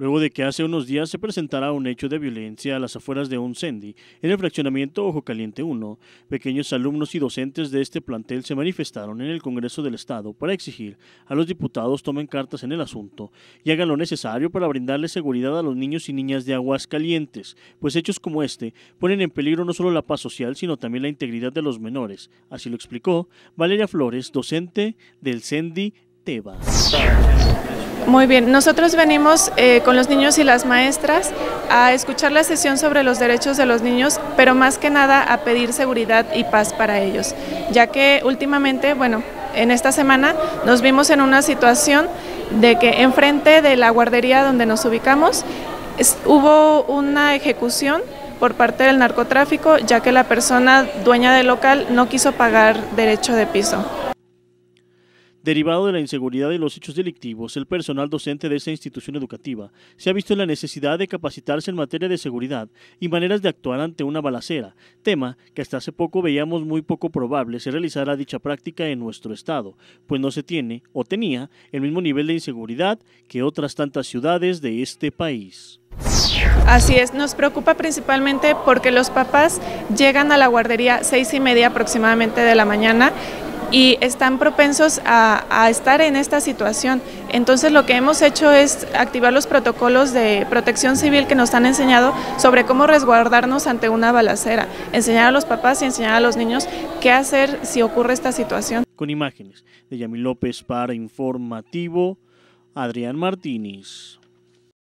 luego de que hace unos días se presentara un hecho de violencia a las afueras de un CENDI, en el fraccionamiento Ojo Caliente 1. Pequeños alumnos y docentes de este plantel se manifestaron en el Congreso del Estado para exigir a los diputados tomen cartas en el asunto y hagan lo necesario para brindarle seguridad a los niños y niñas de aguas calientes, pues hechos como este ponen en peligro no solo la paz social, sino también la integridad de los menores. Así lo explicó Valeria Flores, docente del CENDI Teba. Muy bien, nosotros venimos eh, con los niños y las maestras a escuchar la sesión sobre los derechos de los niños, pero más que nada a pedir seguridad y paz para ellos, ya que últimamente, bueno, en esta semana nos vimos en una situación de que enfrente de la guardería donde nos ubicamos hubo una ejecución por parte del narcotráfico, ya que la persona dueña del local no quiso pagar derecho de piso. Derivado de la inseguridad y los hechos delictivos, el personal docente de esa institución educativa se ha visto en la necesidad de capacitarse en materia de seguridad y maneras de actuar ante una balacera, tema que hasta hace poco veíamos muy poco probable se realizara dicha práctica en nuestro estado, pues no se tiene o tenía el mismo nivel de inseguridad que otras tantas ciudades de este país. Así es, nos preocupa principalmente porque los papás llegan a la guardería seis y media aproximadamente de la mañana y están propensos a, estar en esta situación. Entonces lo que hemos hecho es activar los protocolos de protección civil que nos han enseñado sobre cómo resguardarnos ante una balacera, enseñar a los papás y enseñar a los niños qué hacer si ocurre esta situación. Con imágenes de Yamil López para Informativo, Adrián Martínez.